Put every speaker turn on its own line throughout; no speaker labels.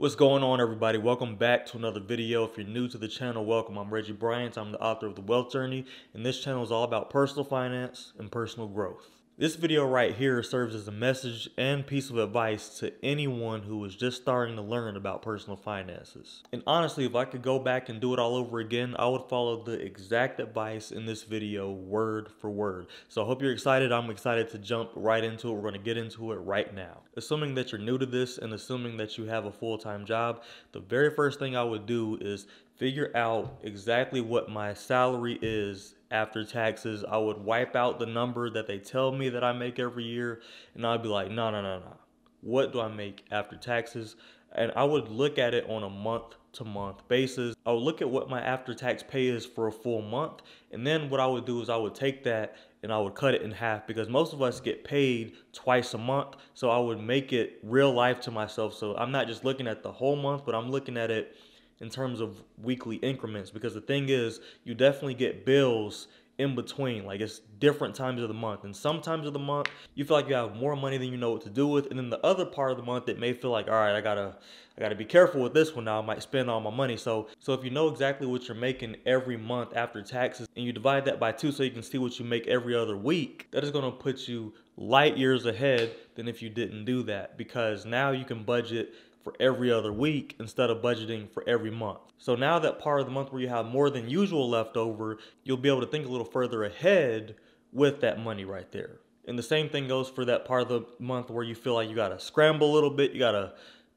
What's going on everybody? Welcome back to another video. If you're new to the channel, welcome. I'm Reggie Bryant. I'm the author of The Wealth Journey, and this channel is all about personal finance and personal growth. This video right here serves as a message and piece of advice to anyone who is just starting to learn about personal finances. And honestly, if I could go back and do it all over again, I would follow the exact advice in this video word for word. So I hope you're excited. I'm excited to jump right into it. We're going to get into it right now. Assuming that you're new to this and assuming that you have a full-time job, the very first thing I would do is figure out exactly what my salary is after taxes. I would wipe out the number that they tell me that I make every year, and I'd be like, no, no, no, no. What do I make after taxes? And I would look at it on a month to month basis. I would look at what my after tax pay is for a full month. And then what I would do is I would take that and I would cut it in half because most of us get paid twice a month. So I would make it real life to myself. So I'm not just looking at the whole month, but I'm looking at it in terms of weekly increments because the thing is you definitely get bills in between like it's different times of the month and sometimes of the month you feel like you have more money than you know what to do with and then the other part of the month it may feel like all right i gotta i gotta be careful with this one now i might spend all my money. So so if you know exactly what you're making every month after taxes and you divide that by two so you can see what you make every other week that is going to put you light years ahead than if you didn't do that because now you can budget for every other week instead of budgeting for every month. So now that part of the month where you have more than usual left over, you'll be able to think a little further ahead with that money right there. And the same thing goes for that part of the month where you feel like you gotta scramble a little bit, you gotta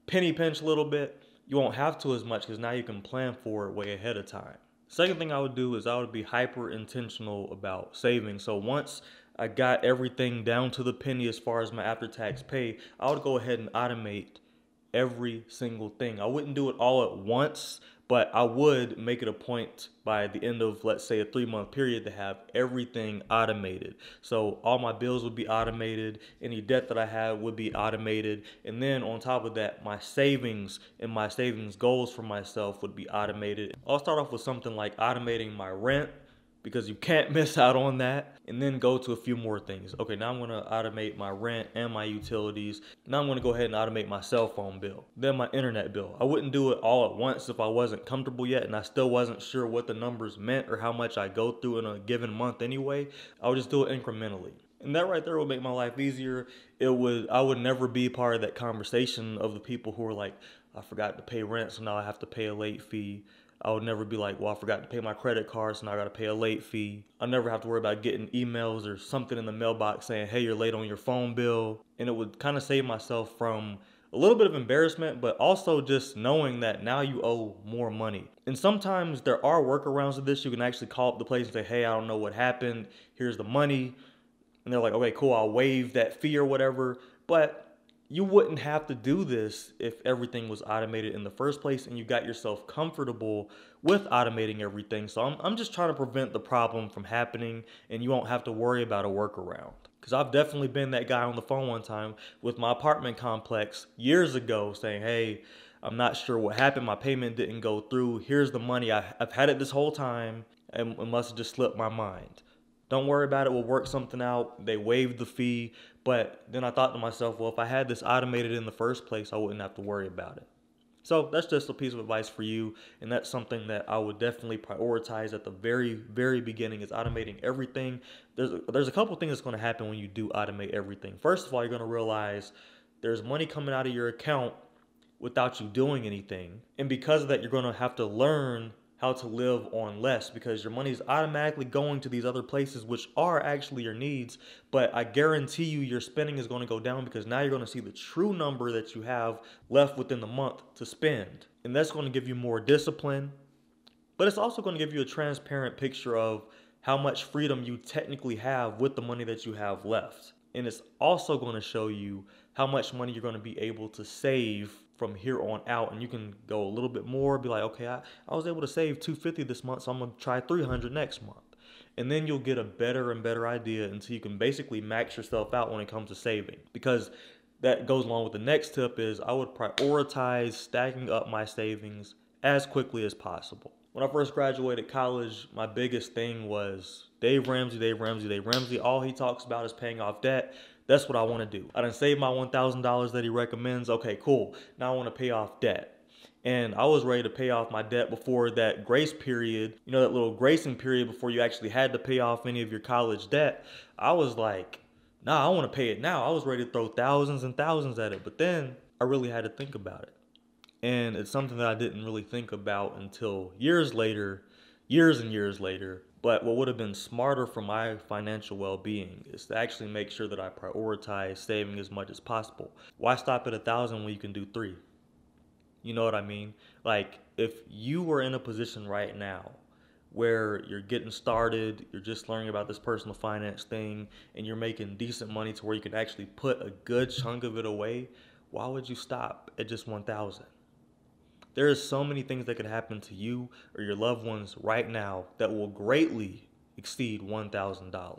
penny pinch a little bit. You won't have to as much because now you can plan for it way ahead of time. Second thing I would do is I would be hyper intentional about saving. So once I got everything down to the penny as far as my after tax pay, I would go ahead and automate every single thing. I wouldn't do it all at once, but I would make it a point by the end of, let's say, a three month period to have everything automated. So all my bills would be automated, any debt that I have would be automated. And then on top of that, my savings and my savings goals for myself would be automated. I'll start off with something like automating my rent because you can't miss out on that. And then go to a few more things. Okay, now I'm gonna automate my rent and my utilities. Now I'm gonna go ahead and automate my cell phone bill, then my internet bill. I wouldn't do it all at once if I wasn't comfortable yet and I still wasn't sure what the numbers meant or how much I go through in a given month anyway. I would just do it incrementally. And that right there would make my life easier. It would I would never be part of that conversation of the people who are like, I forgot to pay rent, so now I have to pay a late fee. I would never be like, well, I forgot to pay my credit card, so now I got to pay a late fee. I never have to worry about getting emails or something in the mailbox saying, hey, you're late on your phone bill. And it would kind of save myself from a little bit of embarrassment, but also just knowing that now you owe more money. And sometimes there are workarounds to this. You can actually call up the place and say, hey, I don't know what happened. Here's the money. And they're like, okay, cool, I'll waive that fee or whatever. But you wouldn't have to do this if everything was automated in the first place and you got yourself comfortable with automating everything. So I'm, I'm just trying to prevent the problem from happening and you won't have to worry about a workaround. Because I've definitely been that guy on the phone one time with my apartment complex years ago saying, hey, I'm not sure what happened. My payment didn't go through. Here's the money. I, have had it this whole time and it must have just slipped my mind. Don't worry about it. We'll work something out. They waived the fee. But then I thought to myself, well, if I had this automated in the first place, I wouldn't have to worry about it. So that's just a piece of advice for you. And that's something that I would definitely prioritize at the very, very beginning is automating everything. There's a, there's a couple things that's going to happen when you do automate everything. First of all, you're going to realize there's money coming out of your account without you doing anything. And because of that, you're going to have to learn how to live on less because your money is automatically going to these other places which are actually your needs but i guarantee you your spending is going to go down because now you're going to see the true number that you have left within the month to spend. And that's going to give you more discipline but it's also going to give you a transparent picture of how much freedom you technically have with the money that you have left. And it's also going to show you how much money you're going to be able to save from here on out and you can go a little bit more be like okay I, I was able to save 250 this month so i'm going to try 300 next month. And then you'll get a better and better idea until you can basically max yourself out when it comes to saving. Because that goes along with the next tip is i would prioritize stacking up my savings as quickly as possible. When i first graduated college my biggest thing was dave ramsey dave ramsey dave ramsey. All he talks about is paying off debt That's what I want to do. I done saved my $1,000 that he recommends. Okay, cool. Now I want to pay off debt. And I was ready to pay off my debt before that grace period, you know, that little gracing period before you actually had to pay off any of your college debt. I was like, nah, I want to pay it now. I was ready to throw thousands and thousands at it. But then I really had to think about it. And it's something that I didn't really think about until years later, years and years later. But what would have been smarter for my financial well being is to actually make sure that I prioritize saving as much as possible. Why stop at a thousand when you can do three? You know what I mean? Like, if you were in a position right now where you're getting started, you're just learning about this personal finance thing, and you're making decent money to where you can actually put a good chunk of it away, why would you stop at just 1000 There are so many things that could happen to you or your loved ones right now that will greatly exceed $1,000.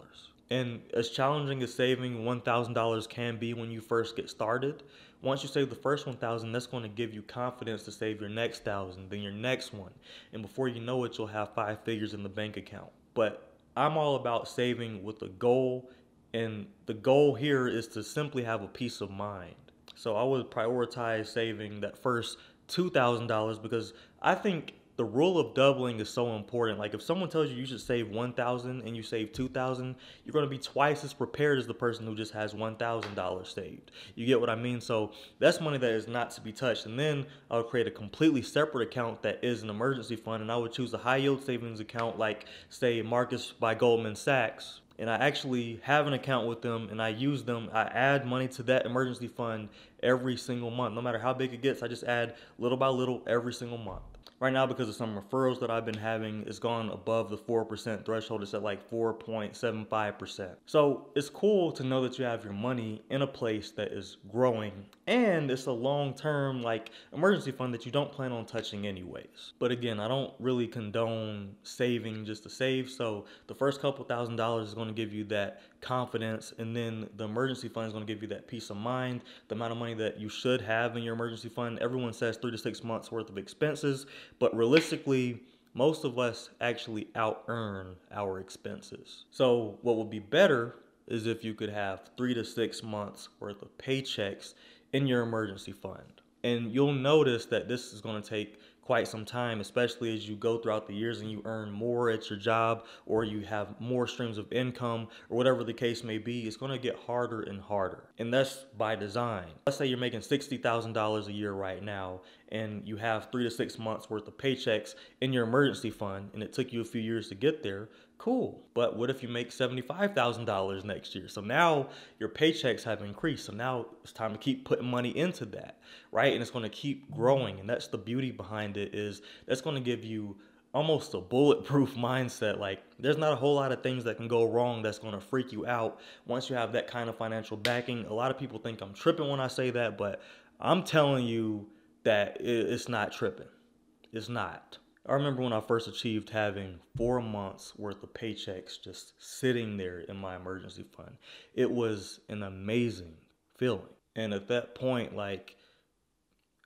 And as challenging as saving $1,000 can be when you first get started, once you save the first 1000 that's going to give you confidence to save your next 1000 then your next one. And before you know it, you'll have five figures in the bank account. But I'm all about saving with a goal. And the goal here is to simply have a peace of mind. So I would prioritize saving that first $2,000 because I think the rule of doubling is so important. Like if someone tells you you should save 1000 and you save 2000, you're going to be twice as prepared as the person who just has $1000 saved. You get what I mean? So that's money that is not to be touched. And then I would create a completely separate account that is an emergency fund and I would choose a high yield savings account like say Marcus by Goldman Sachs and I actually have an account with them and I use them. I add money to that emergency fund every single month. No matter how big it gets, I just add little by little every single month. Right now, because of some referrals that I've been having, it's gone above the 4% threshold. It's at like 4.75%. So it's cool to know that you have your money in a place that is growing and it's a long-term like emergency fund that you don't plan on touching anyways. But again, I don't really condone saving just to save. So the first couple thousand dollars is going to give you that confidence and then the emergency fund is going to give you that peace of mind the amount of money that you should have in your emergency fund everyone says three to six months worth of expenses but realistically most of us actually out earn our expenses so what would be better is if you could have three to six months worth of paychecks in your emergency fund and you'll notice that this is going to take quite some time, especially as you go throughout the years and you earn more at your job or you have more streams of income or whatever the case may be, it's going to get harder and harder. And that's by design. Let's say you're making $60,000 a year right now and you have three to six months worth of paychecks in your emergency fund and it took you a few years to get there, cool. But what if you make $75,000 next year? So now your paychecks have increased. So now it's time to keep putting money into that, right? And it's going to keep growing. And that's the beauty behind it is that's going to give you almost a bulletproof mindset. Like there's not a whole lot of things that can go wrong that's going to freak you out once you have that kind of financial backing. A lot of people think I'm tripping when I say that, but I'm telling you that it's not tripping. It's not. I remember when I first achieved having four months worth of paychecks just sitting there in my emergency fund. It was an amazing feeling. And at that point, like,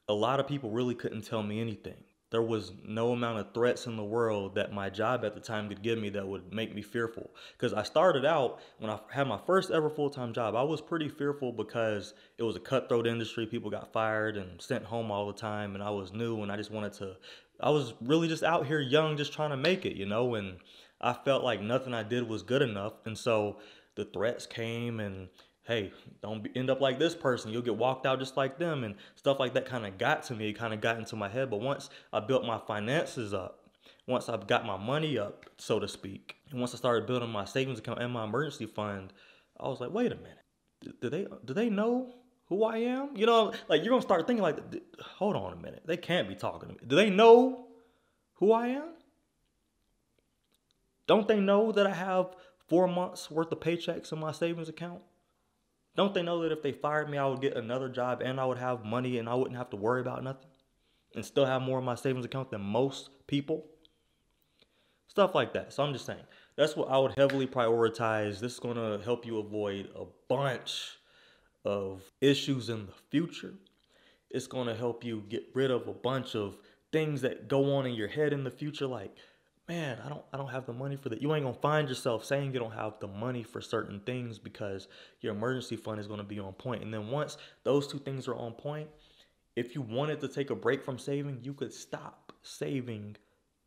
a lot of people really couldn't tell me anything there was no amount of threats in the world that my job at the time could give me that would make me fearful. Because I started out when I had my first ever full time job, I was pretty fearful because it was a cutthroat industry. People got fired and sent home all the time, and I was new and I just wanted to. I was really just out here young, just trying to make it, you know, and I felt like nothing I did was good enough. And so the threats came and hey, don't be, end up like this person. You'll get walked out just like them. And stuff like that kind of got to me. Kind of got into my head. But once I built my finances up, once I've got my money up, so to speak, and once I started building my savings account and my emergency fund, I was like, wait a minute. Do they do they know who I am? You know, like you're gonna start thinking like, hold on a minute. They can't be talking to me. Do they know who I am? Don't they know that I have four months worth of paychecks in my savings account? Don't they know that if they fired me, I would get another job and I would have money and I wouldn't have to worry about nothing and still have more in my savings account than most people? Stuff like that. So I'm just saying, that's what I would heavily prioritize. This is going to help you avoid a bunch of issues in the future. It's going to help you get rid of a bunch of things that go on in your head in the future, like man, I don't I don't have the money for that. You ain't gonna find yourself saying you don't have the money for certain things because your emergency fund is gonna be on point. And then once those two things are on point, if you wanted to take a break from saving, you could stop saving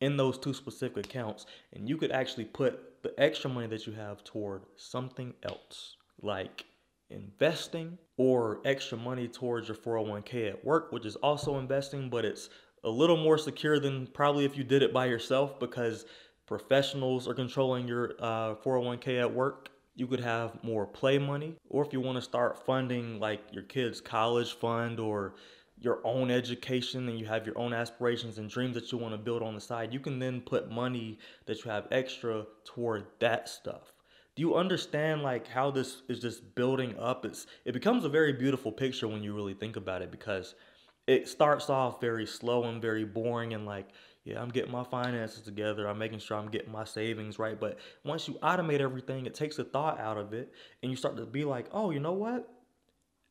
in those two specific accounts and you could actually put the extra money that you have toward something else like investing or extra money towards your 401k at work which is also investing but it's a little more secure than probably if you did it by yourself because professionals are controlling your uh, 401k at work. You could have more play money, or if you want to start funding like your kids' college fund or your own education and you have your own aspirations and dreams that you want to build on the side, you can then put money that you have extra toward that stuff. You understand like how this is just building up? It's it becomes a very beautiful picture when you really think about it because it starts off very slow and very boring and like yeah i'm getting my finances together. I'm making sure i'm getting my savings right. But once you automate everything it takes the thought out of it and you start to be like oh you know what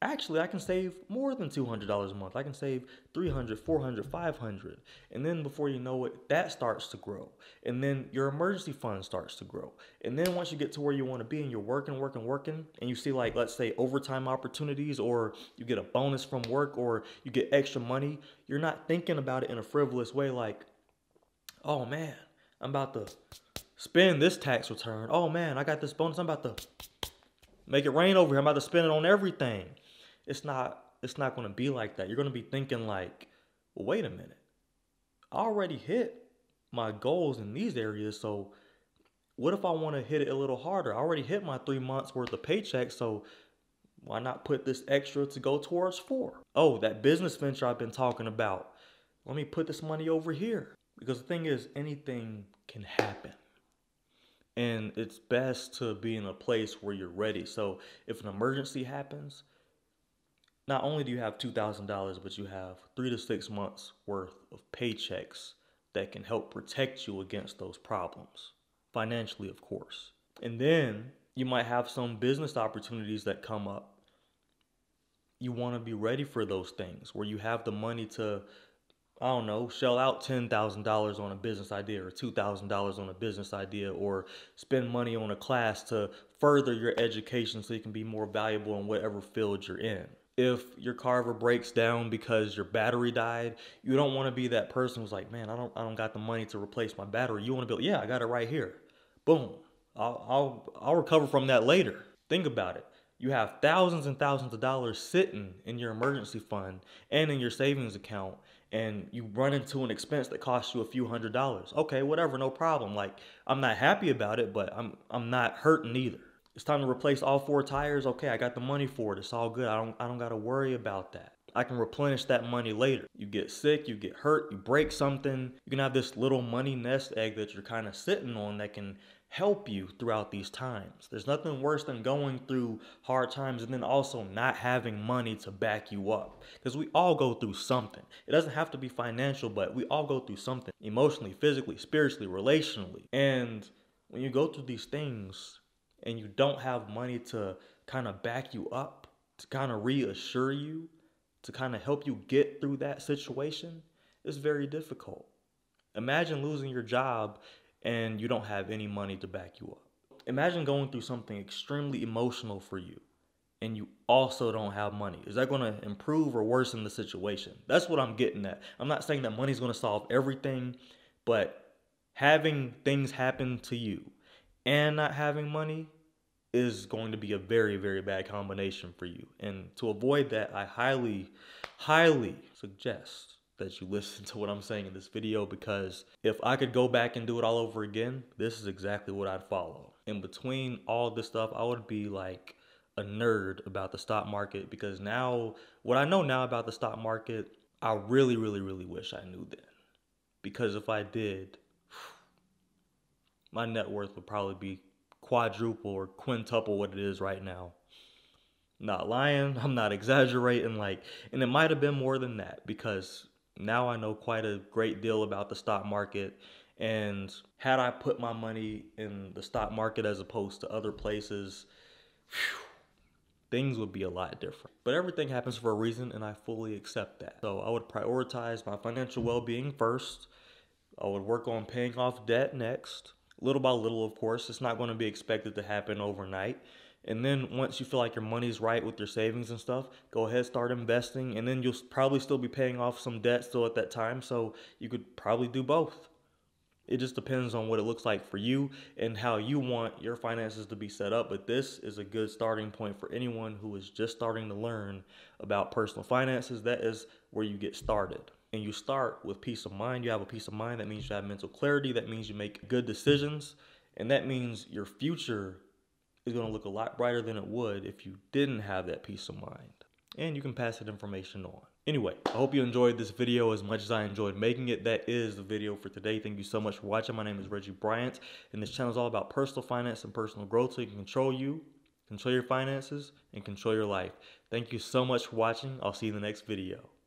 actually I can save more than $200 a month. I can save 300, 400, 500. And then before you know it, that starts to grow. And then your emergency fund starts to grow. And then once you get to where you want to be and you're working, working, working, and you see like, let's say overtime opportunities or you get a bonus from work or you get extra money, you're not thinking about it in a frivolous way like, oh man, I'm about to spend this tax return. Oh man, I got this bonus. I'm about to make it rain over here. I'm about to spend it on everything it's not it's not going to be like that. You're going to be thinking like, well, wait a minute. I already hit my goals in these areas, so what if I want to hit it a little harder? I already hit my 3 months worth of paycheck, so why not put this extra to go towards 4? Oh, that business venture I've been talking about. Let me put this money over here. Because the thing is anything can happen and it's best to be in a place where you're ready. So if an emergency happens, not only do you have $2,000, but you have three to six months worth of paychecks that can help protect you against those problems, financially, of course. And then you might have some business opportunities that come up. You want to be ready for those things where you have the money to, I don't know, shell out $10,000 on a business idea or $2,000 on a business idea or spend money on a class to further your education so you can be more valuable in whatever field you're in if your car ever breaks down because your battery died, you don't want to be that person who's like, man, I don't, I don't got the money to replace my battery. You want to be, like, yeah, I got it right here. Boom. I'll, I'll, I'll recover from that later. Think about it. You have thousands and thousands of dollars sitting in your emergency fund and in your savings account, and you run into an expense that costs you a few hundred dollars. Okay, whatever, no problem. Like I'm not happy about it, but I'm I'm not hurting either it's time to replace all four tires. Okay, I got the money for it. It's all good. I don't I don't got to worry about that. I can replenish that money later. You get sick, you get hurt, you break something. You can have this little money nest egg that you're kind of sitting on that can help you throughout these times. There's nothing worse than going through hard times and then also not having money to back you up. Because we all go through something. It doesn't have to be financial, but we all go through something emotionally, physically, spiritually, relationally. And when you go through these things, and you don't have money to kind of back you up, to kind of reassure you, to kind of help you get through that situation, it's very difficult. Imagine losing your job and you don't have any money to back you up. Imagine going through something extremely emotional for you and you also don't have money. Is that going to improve or worsen the situation? That's what I'm getting at. I'm not saying that money's going to solve everything, but having things happen to you and not having money is going to be a very, very bad combination for you. And to avoid that, I highly, highly suggest that you listen to what I'm saying in this video because if I could go back and do it all over again, this is exactly what I'd follow. In between all this stuff, I would be like a nerd about the stock market because now, what I know now about the stock market, I really, really, really wish I knew then. Because if I did, my net worth would probably be quadruple or quintuple what it is right now. Not lying, I'm not exaggerating, like, and it might have been more than that because now I know quite a great deal about the stock market. And had I put my money in the stock market as opposed to other places, whew, things would be a lot different. But everything happens for a reason, and I fully accept that. So I would prioritize my financial well being first I would work on paying off debt next. Little by little, of course. It's not going to be expected to happen overnight. And then once you feel like your money's right with your savings and stuff, go ahead, start investing. And then you'll probably still be paying off some debt still at that time. So you could probably do both. It just depends on what it looks like for you and how you want your finances to be set up. But this is a good starting point for anyone who is just starting to learn about personal finances. That is where you get started. And you start with peace of mind. You have a peace of mind. That means you have mental clarity. That means you make good decisions. And that means your future is going to look a lot brighter than it would if you didn't have that peace of mind. And you can pass that information on. Anyway, I hope you enjoyed this video as much as I enjoyed making it. That is the video for today. Thank you so much for watching. My name is Reggie Bryant, and this channel is all about personal finance and personal growth so you can control you, control your finances, and control your life. Thank you so much for watching. I'll see you in the next video.